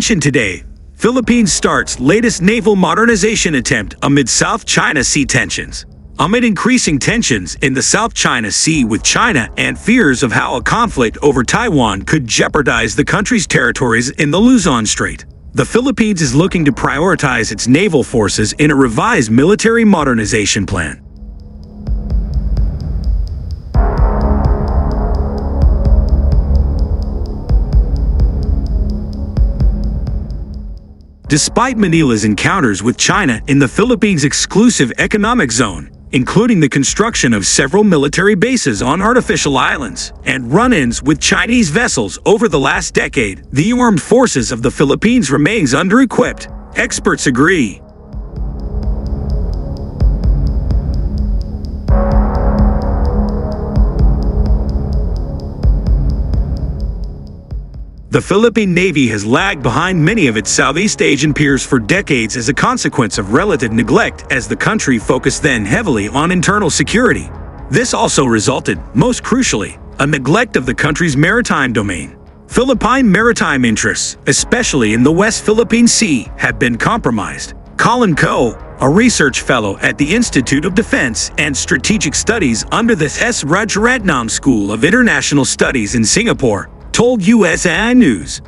Attention today. Philippines starts latest naval modernization attempt amid South China Sea tensions. Amid increasing tensions in the South China Sea with China and fears of how a conflict over Taiwan could jeopardize the country's territories in the Luzon Strait, the Philippines is looking to prioritize its naval forces in a revised military modernization plan. Despite Manila's encounters with China in the Philippines' exclusive economic zone, including the construction of several military bases on artificial islands and run-ins with Chinese vessels over the last decade, the armed forces of the Philippines remains under-equipped. Experts agree. The Philippine Navy has lagged behind many of its Southeast Asian peers for decades as a consequence of relative neglect as the country focused then heavily on internal security. This also resulted, most crucially, a neglect of the country's maritime domain. Philippine maritime interests, especially in the West Philippine Sea, have been compromised. Collin Koh, a research fellow at the Institute of Defense and Strategic Studies under the S. Rajaratnam School of International Studies in Singapore, told USNI News.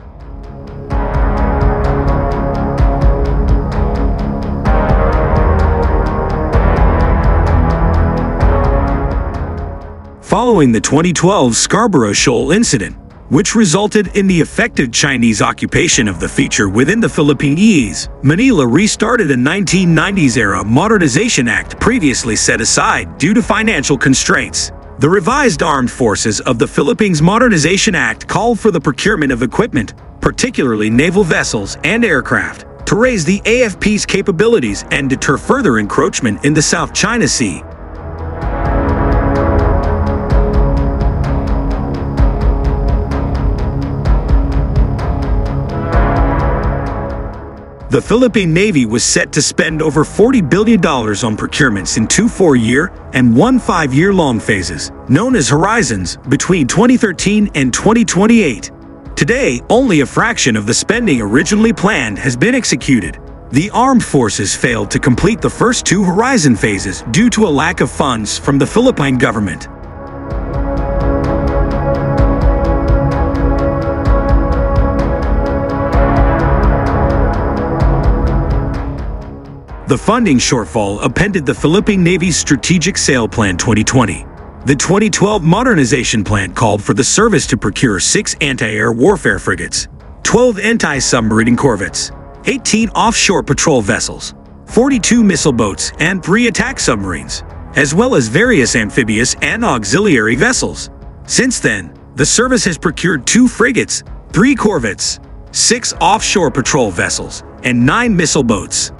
Following the 2012 Scarborough Shoal incident, which resulted in the effective Chinese occupation of the feature within the Philippines, Manila restarted a 1990s-era Modernization Act previously set aside due to financial constraints. The revised Armed Forces of the Philippines Modernization Act called for the procurement of equipment, particularly naval vessels and aircraft, to raise the AFP's capabilities and deter further encroachment in the South China Sea. The Philippine Navy was set to spend over $40 billion on procurements in two four-year and one five-year-long phases, known as Horizons, between 2013 and 2028. Today, only a fraction of the spending originally planned has been executed. The armed forces failed to complete the first two Horizon phases due to a lack of funds from the Philippine government. The funding shortfall appended the Philippine Navy's Strategic Sail Plan 2020. The 2012 modernization plan called for the service to procure six anti-air warfare frigates, 12 anti-submarine corvettes, 18 offshore patrol vessels, 42 missile boats, and three attack submarines, as well as various amphibious and auxiliary vessels. Since then, the service has procured two frigates, three corvettes, six offshore patrol vessels, and nine missile boats.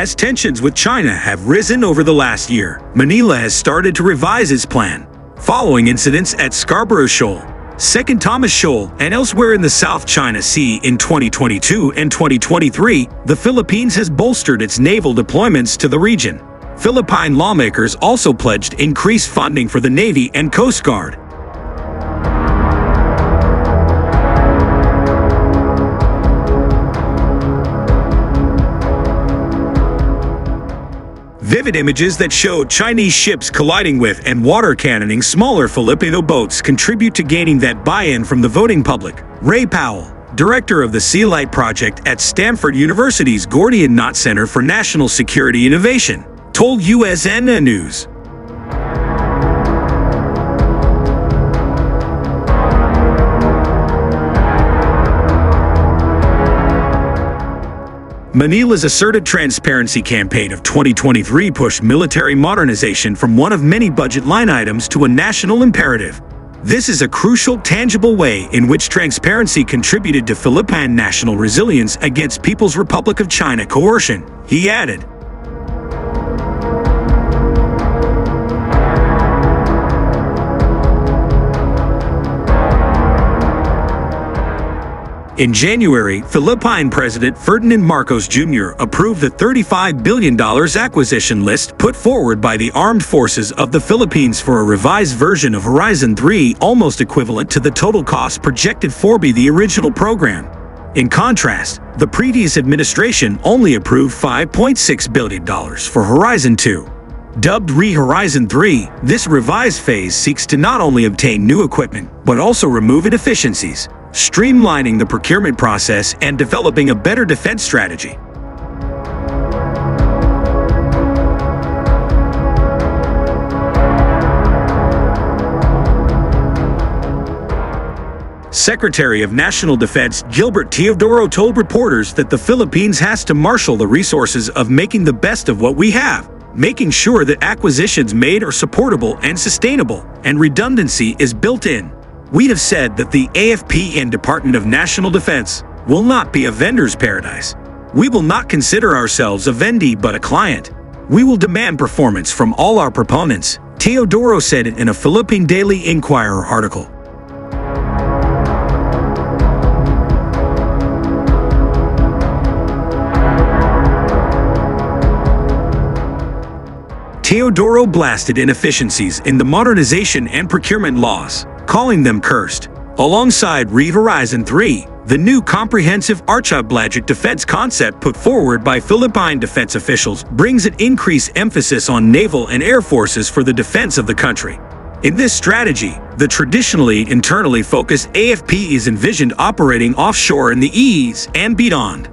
As tensions with China have risen over the last year, Manila has started to revise its plan. Following incidents at Scarborough Shoal, Second Thomas Shoal, and elsewhere in the South China Sea in 2022 and 2023, the Philippines has bolstered its naval deployments to the region. Philippine lawmakers also pledged increased funding for the Navy and Coast Guard, Vivid images that show Chinese ships colliding with and water cannoning smaller Filipino boats contribute to gaining that buy-in from the voting public. Ray Powell, director of the SeaLight Project at Stanford University's Gordian Knot Center for National Security Innovation, told USNI News. Manila's asserted transparency campaign of 2023 pushed military modernization from one of many budget line items to a national imperative. This is a crucial, tangible way in which transparency contributed to Philippine national resilience against People's Republic of China coercion, he added. In January, Philippine President Ferdinand Marcos Jr. approved the $35 billion acquisition list put forward by the Armed Forces of the Philippines for a revised version of Horizon 3 almost equivalent to the total cost projected for by the original program. In contrast, the previous administration only approved $5.6 billion for Horizon 2. Dubbed Re-Horizon 3, this revised phase seeks to not only obtain new equipment, but also remove inefficiencies, streamlining the procurement process and developing a better defense strategy. Secretary of National Defense Gilbert Teodoro told reporters that the Philippines has to marshal the resources of making the best of what we have, making sure that acquisitions made are supportable and sustainable, and redundancy is built in. We have said that the AFP and Department of National Defense will not be a vendor's paradise. We will not consider ourselves a vendee but a client. We will demand performance from all our proponents, Teodoro said in a Philippine Daily Inquirer article. Teodoro blasted inefficiencies in the modernization and procurement laws, calling them cursed. Alongside Re Horizon 3, the new comprehensive Archipelagic defense concept put forward by Philippine defense officials brings an increased emphasis on naval and air forces for the defense of the country. In this strategy, the traditionally internally focused AFP is envisioned operating offshore in the EEZ and beyond.